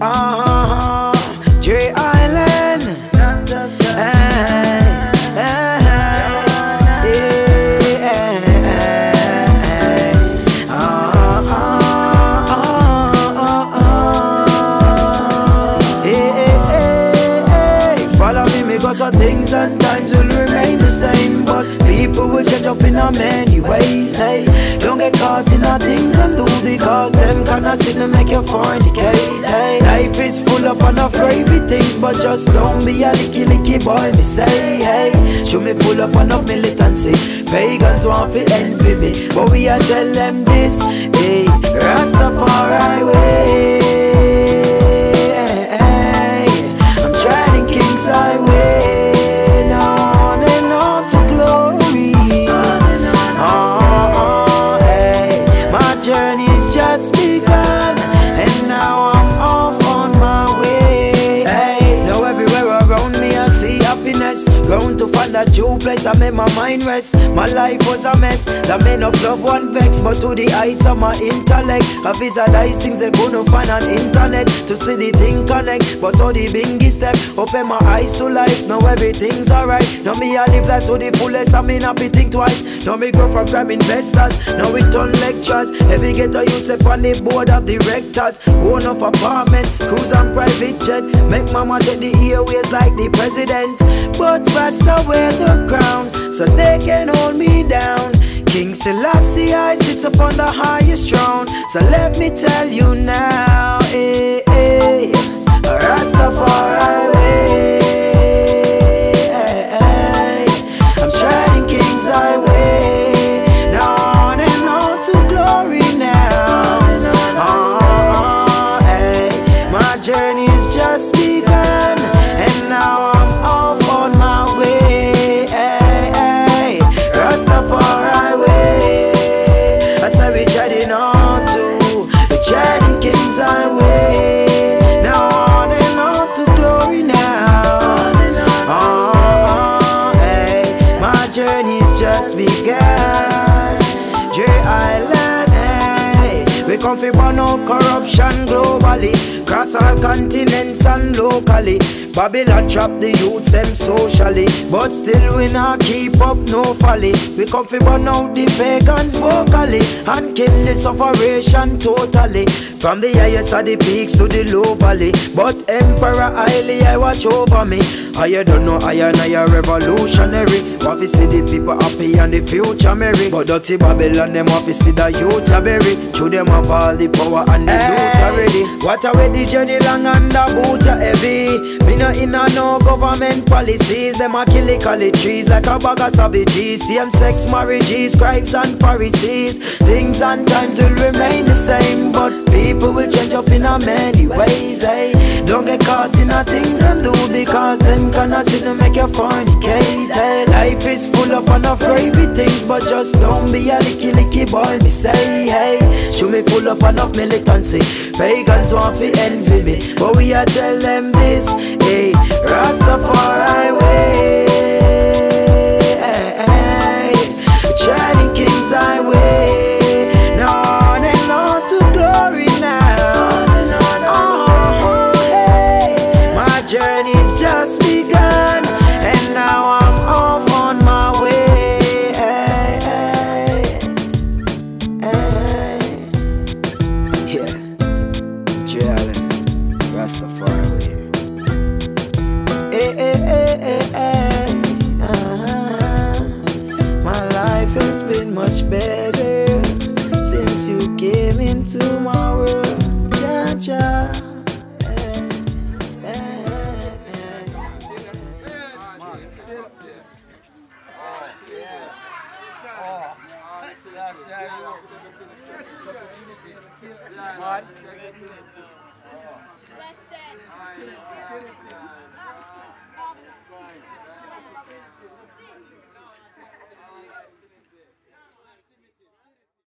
Uh-huh. Dre Island. Uh, uh, uh, uh, of things and times will remain the same But people will up in many ways, hey Don't get caught in a things them do Because them kinda sit and make you fornicate, hey. Life is full up enough gravy things But just don't be a licky licky boy, me say, hey. Show me full up enough militancy. Pagans want to envy me But we a tell them this, hey that true place I made my mind rest. My life was a mess. That made up love one vex But to the heights of my intellect. I visualize things they couldn't find on internet To see the thing connect. But all the bingy step Open my eyes to life. Now everything's alright. Now me I live life to the fullest. I mean happy think twice. Now me grow from crime investors. Now we turn lectures. Every ghetto youth step on the board of directors. Own up apartment Cruise on private jet. Make mama take the airways like the president. But Rasta the crown So they can hold me down. King Selassie I sits upon the highest throne. So let me tell you now journey's just begun. Dre Island, hey, we come burn out corruption globally, cross all continents and locally. Babylon trap the youths them socially, but still we not keep up no folly. We come fi burn out the pagans vocally and kill the sufferation totally. From the highest of the peaks to the low valley, but Emperor Haile I watch over me. I don't know I and I a revolutionary. Want to see the people happy and the future merry. But dirty Babylon them want to see the youth a berry. Show them have all the power and the loot already. What a way the journey long and the boot a heavy. Me no in a no government policies. Them a kill the college trees like a bag of savages. Same sex marriages, scribes and Pharisees. Things and times will remain the same, but people will change up in a many ways. Hey, don't get caught in a things them do because them cannot sit and make you fornicate. Hey, life is full up enough gravy things, but just don't be a licky licky boy. Me say, hey, show me full up enough militancy. Pagans want to envy me, but we a tell them this. Hey, Rastafari way. Treading King's highway. And. Oh, journey's just begun, oh Todd. Blessed.